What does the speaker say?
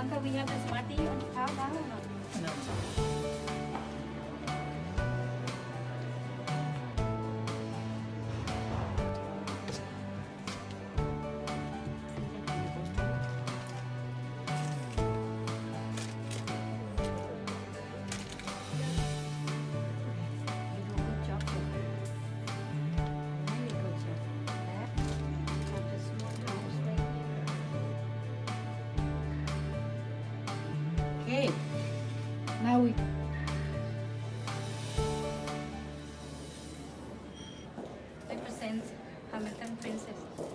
Bianca, we have the Smarty on down or Okay. Now we. Represents Hamilton Princess.